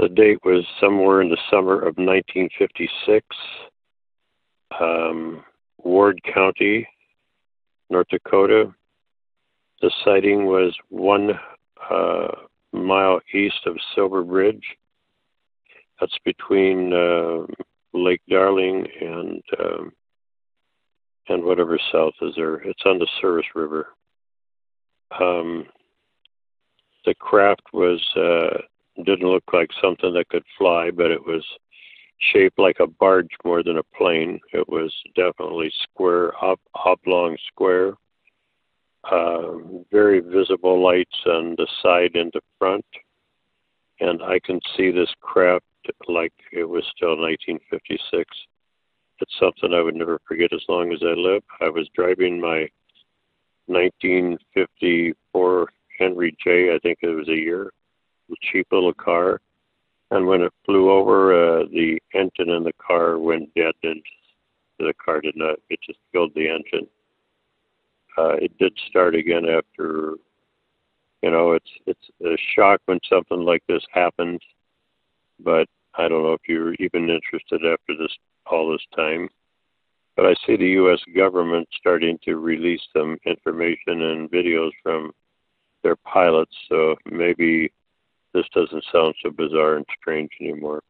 The date was somewhere in the summer of 1956. Um, Ward County, North Dakota. The sighting was one uh, mile east of Silver Bridge. That's between uh, Lake Darling and um, and whatever south is there. It's on the Souris River. Um, the craft was uh, didn't look like something that could fly, but it was shaped like a barge more than a plane. It was definitely square, ob- oblong square. Uh, very visible lights on the side and the front. And I can see this craft like it was still 1956. It's something I would never forget as long as I live. I was driving my 1954 Henry J, I think it was a year, cheap little car. And when it flew over, uh, the engine in the car went dead, and the car did not. It just killed the engine. Uh, it did start again after. You know, it's it's a shock when something like this happens, but I don't know if you're even interested after this all this time. But I see the U.S. government starting to release some information and videos from their pilots, so maybe this doesn't sound so bizarre and strange anymore.